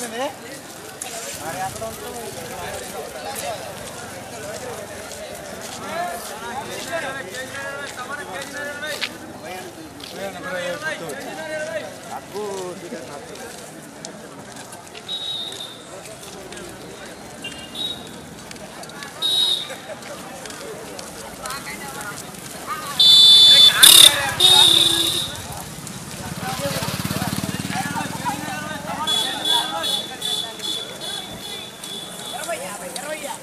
みんなで? Yeah.